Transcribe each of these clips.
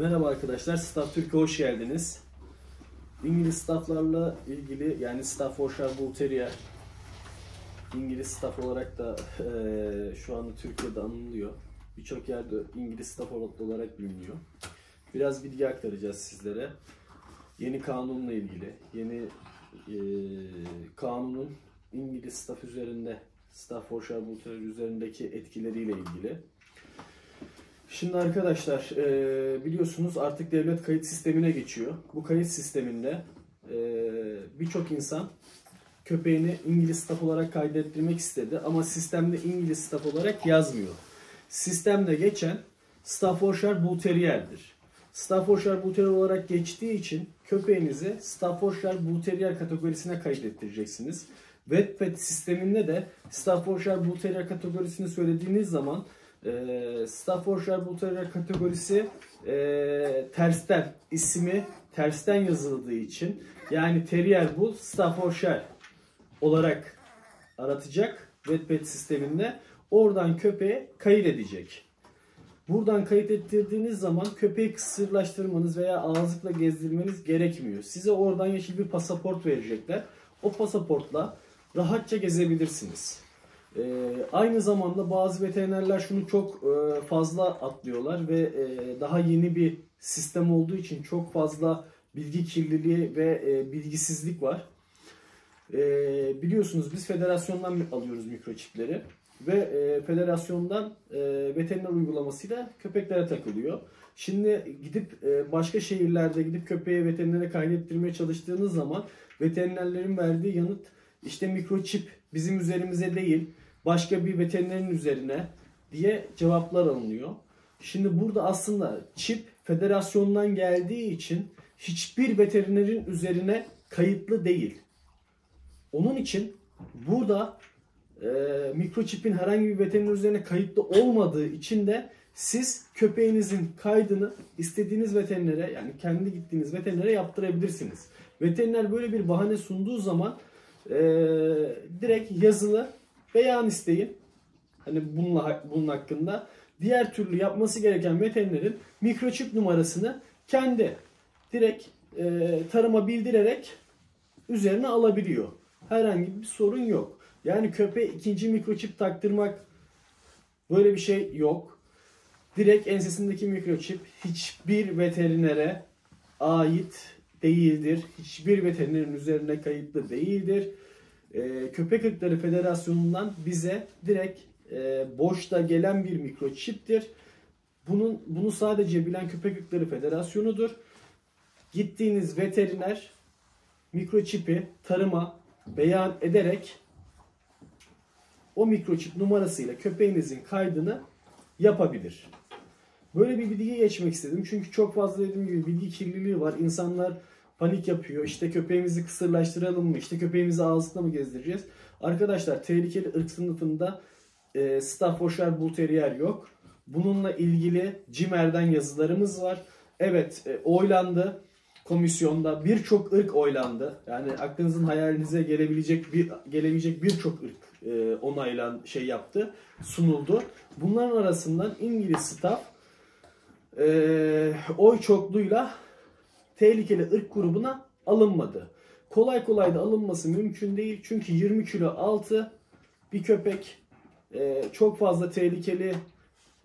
Merhaba arkadaşlar, Staff Türkiye hoş geldiniz. İngiliz stafflarla ilgili yani Staffordshire Bull Terrier İngiliz staff olarak da eee, şu anda Türkiye'de anılıyor. Birçok yerde İngiliz staff olarak biliniyor. Biraz bilgi aktaracağız sizlere. Yeni kanunla ilgili, yeni eee, kanunun İngiliz staff üzerinde, Staffordshire Bull Terrier üzerindeki etkileriyle ilgili. Şimdi arkadaşlar e, biliyorsunuz artık devlet kayıt sistemine geçiyor. Bu kayıt sisteminde e, birçok insan köpeğini İngiliz staff olarak kaydettirmek istedi ama sistemde İngiliz staff olarak yazmıyor. Sistemde geçen Staffordshire Bull Terrier'dir. Staffordshire Bull Terrier olarak geçtiği için köpeğinizi Staffordshire Bull Terrier kategorisine kaydettireceksiniz. Wetpad sisteminde de Staffordshire Bull Terrier kategorisini söylediğiniz zaman e, Staffordshire Bull Terrier kategorisi e, tersten ismi tersten yazıldığı için yani Terrier Bull Staffordshire olarak aratacak Wetpad sisteminde oradan köpeğe kayıt edecek. Buradan kayıt ettirdiğiniz zaman köpeği kısırlaştırmanız veya ağızlıkla gezdirmeniz gerekmiyor. Size oradan yeşil bir pasaport verecekler. O pasaportla rahatça gezebilirsiniz. Ee, aynı zamanda bazı veterinerler şunu çok e, fazla atlıyorlar ve e, daha yeni bir sistem olduğu için çok fazla bilgi kirliliği ve e, bilgisizlik var. E, biliyorsunuz biz federasyondan alıyoruz mikroçipleri ve e, federasyondan e, veteriner uygulamasıyla köpeklere takılıyor. Şimdi gidip e, başka şehirlerde gidip köpeği veterinere kaydettirmeye çalıştığınız zaman veterinerlerin verdiği yanıt işte mikroçip bizim üzerimize değil başka bir veterinerin üzerine diye cevaplar alınıyor. Şimdi burada aslında çip federasyondan geldiği için hiçbir veterinerin üzerine kayıtlı değil. Onun için burada e, mikroçipin herhangi bir veteriner üzerine kayıtlı olmadığı için de siz köpeğinizin kaydını istediğiniz veterinere yani kendi gittiğiniz veterinere yaptırabilirsiniz. Veteriner böyle bir bahane sunduğu zaman e, direkt yazılı beyan isteyin. Hani bununla, bunun hakkında. Diğer türlü yapması gereken veterinerin mikroçip numarasını kendi direkt e, tarıma bildirerek üzerine alabiliyor. Herhangi bir sorun yok. Yani köpeğe ikinci mikroçip taktırmak böyle bir şey yok. Direkt ensesindeki mikroçip hiçbir veterinere ait değildir. Hiçbir veterinerin üzerine kayıtlı değildir. Ee, Köpek Irkları Federasyonu'ndan bize direkt e, boşta gelen bir mikroçiptir. Bunun bunu sadece bilen Köpek Irkları Federasyonu'dur. Gittiğiniz veteriner mikroçipi tarıma beyan ederek o mikroçip numarasıyla köpeğinizin kaydını yapabilir. Böyle bir bilgiye geçmek istedim. Çünkü çok fazla dediğim gibi bilgi kirliliği var. İnsanlar panik yapıyor. İşte köpeğimizi kısırlaştıralım mı? İşte köpeğimizi ağızlıkla mı gezdireceğiz? Arkadaşlar tehlikeli ırk sınıfında e, Staffordshire Bull Terrier yok. Bununla ilgili CİMER'den yazılarımız var. Evet e, oylandı komisyonda birçok ırk oylandı. Yani aklınızın hayalinize gelebilecek bir gelebilecek birçok ırk e, onaylan şey yaptı, sunuldu. Bunların arasından İngiliz staff e, oy çokluğuyla tehlikeli ırk grubuna alınmadı. Kolay kolay da alınması mümkün değil. Çünkü 20 kilo altı bir köpek e, çok fazla tehlikeli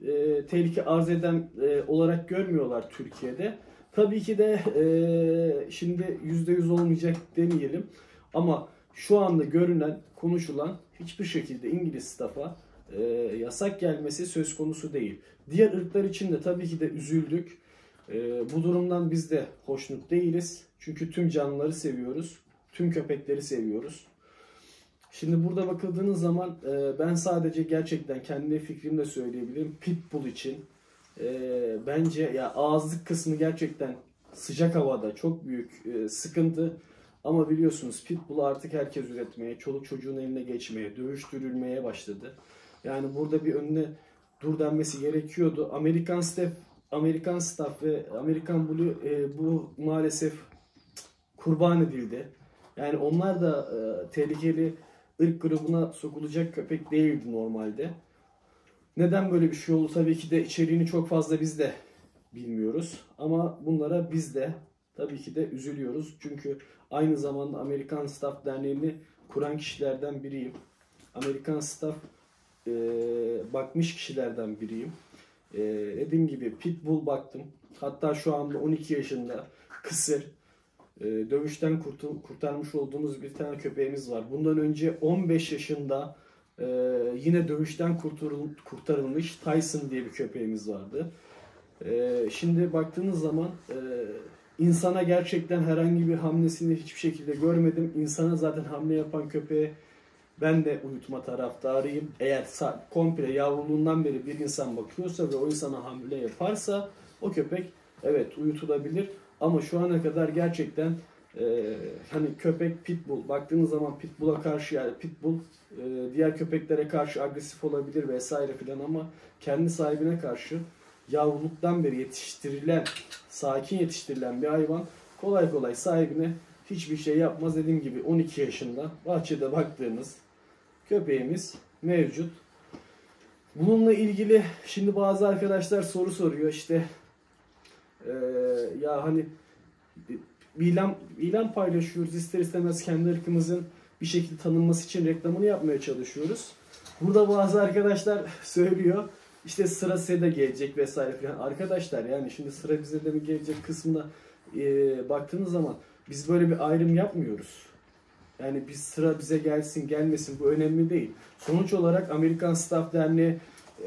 e, tehlike arz eden e, olarak görmüyorlar Türkiye'de. Tabii ki de e, şimdi %100 olmayacak demeyelim. Ama şu anda görünen, konuşulan hiçbir şekilde İngiliz staff'a e, yasak gelmesi söz konusu değil. Diğer ırklar için de tabii ki de üzüldük. E, bu durumdan biz de hoşnut değiliz. Çünkü tüm canlıları seviyoruz. Tüm köpekleri seviyoruz. Şimdi burada bakıldığınız zaman e, ben sadece gerçekten kendi fikrimle söyleyebilirim. Pitbull için e, bence ya ağızlık kısmı gerçekten sıcak havada çok büyük e, sıkıntı. Ama biliyorsunuz Pitbull artık herkes üretmeye, çoluk çocuğun eline geçmeye, dövüştürülmeye başladı. Yani burada bir önüne dur denmesi gerekiyordu. Amerikan staff, Amerikan staff ve Amerikan Blue e, bu maalesef kurban edildi. Yani onlar da e, tehlikeli ırk grubuna sokulacak köpek değildi normalde. Neden böyle bir şey oldu? Tabii ki de içeriğini çok fazla biz de bilmiyoruz. Ama bunlara biz de tabii ki de üzülüyoruz. Çünkü aynı zamanda Amerikan Staff Derneği'ni kuran kişilerden biriyim. Amerikan Staff e, bakmış kişilerden biriyim. E, dediğim gibi Pitbull baktım. Hatta şu anda 12 yaşında kısır e, dövüşten kurtul, kurtarmış olduğumuz bir tane köpeğimiz var. Bundan önce 15 yaşında e, yine dövüşten kurtarıl, kurtarılmış Tyson diye bir köpeğimiz vardı. E, şimdi baktığınız zaman e, insana gerçekten herhangi bir hamlesini hiçbir şekilde görmedim. İnsana zaten hamle yapan köpeğe ben de uyutma taraftarıyım. Eğer komple yavruluğundan beri bir insan bakıyorsa ve o insana hamle yaparsa o köpek evet uyutulabilir. Ama şu ana kadar gerçekten e, hani köpek pitbull baktığınız zaman pitbull'a karşı yani pitbull e, diğer köpeklere karşı agresif olabilir vesaire filan ama kendi sahibine karşı yavruluktan beri yetiştirilen sakin yetiştirilen bir hayvan kolay kolay sahibine hiçbir şey yapmaz. Dediğim gibi 12 yaşında bahçede baktığınız köpeğimiz mevcut. Bununla ilgili şimdi bazı arkadaşlar soru soruyor işte eee, ya hani bir ilan, ilan paylaşıyoruz ister istemez kendi ırkımızın bir şekilde tanınması için reklamını yapmaya çalışıyoruz. Burada bazı arkadaşlar söylüyor işte sıra size de gelecek vesaire filan. Arkadaşlar yani şimdi sıra bize de mi gelecek kısmına eee, baktığınız zaman biz böyle bir ayrım yapmıyoruz. Yani biz sıra bize gelsin gelmesin bu önemli değil. Sonuç olarak Amerikan Staff Derneği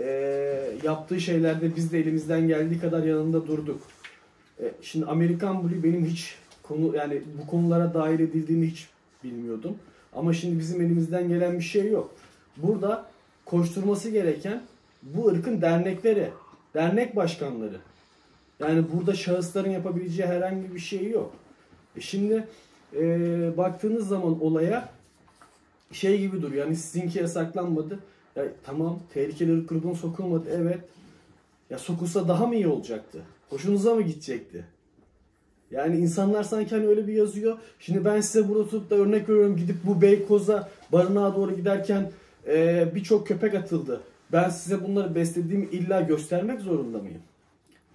eee, yaptığı şeylerde biz de elimizden geldiği kadar yanında durduk. E, şimdi Amerikan Blue benim hiç konu yani bu konulara dahil edildiğini hiç bilmiyordum. Ama şimdi bizim elimizden gelen bir şey yok. Burada koşturması gereken bu ırkın dernekleri, dernek başkanları. Yani burada şahısların yapabileceği herhangi bir şey yok. E şimdi e, baktığınız zaman olaya şey gibi duruyor. Yani sizinki yasaklanmadı. Ya tamam tehlikeli ırk grubuna sokulmadı evet. Ya sokulsa daha mı iyi olacaktı? Hoşunuza mı gidecekti? Yani insanlar sanki hani öyle bir yazıyor. Şimdi ben size burada tutup da örnek veriyorum gidip bu Beykoz'a barınağa doğru giderken e, birçok köpek atıldı. Ben size bunları beslediğimi illa göstermek zorunda mıyım?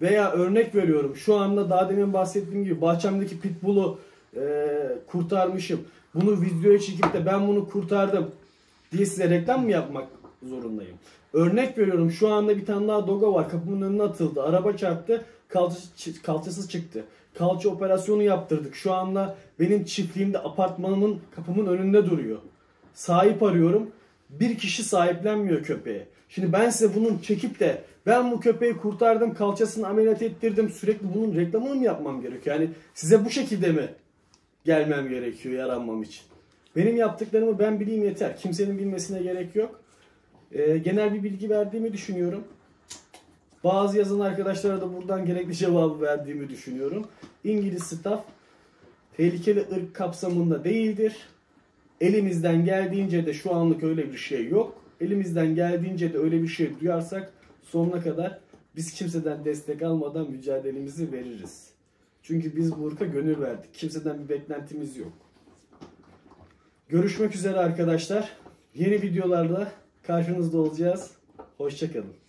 Veya örnek veriyorum şu anda daha demin bahsettiğim gibi bahçemdeki pitbull'u e, kurtarmışım. Bunu videoya çekip de ben bunu kurtardım diye size reklam mı yapmak zorundayım? Örnek veriyorum şu anda bir tane daha dogo var kapımın önüne atıldı. Araba çarptı kalçası, kalçası çıktı. Kalça operasyonu yaptırdık. Şu anda benim çiftliğimde apartmanımın kapımın önünde duruyor. Sahip arıyorum. Bir kişi sahiplenmiyor köpeğe. Şimdi ben size bunun çekip de ben bu köpeği kurtardım, kalçasını ameliyat ettirdim. Sürekli bunun reklamını mı yapmam gerekiyor? Yani size bu şekilde mi gelmem gerekiyor yaranmam için? Benim yaptıklarımı ben bileyim yeter. Kimsenin bilmesine gerek yok. Ee, genel bir bilgi verdiğimi düşünüyorum. Bazı yazan arkadaşlara da buradan gerekli cevabı verdiğimi düşünüyorum. İngiliz staff tehlikeli ırk kapsamında değildir. Elimizden geldiğince de şu anlık öyle bir şey yok. Elimizden geldiğince de öyle bir şey duyarsak sonuna kadar biz kimseden destek almadan mücadelemizi veririz. Çünkü biz bu gönül verdik. Kimseden bir beklentimiz yok. Görüşmek üzere arkadaşlar. Yeni videolarda karşınızda olacağız. Hoşçakalın.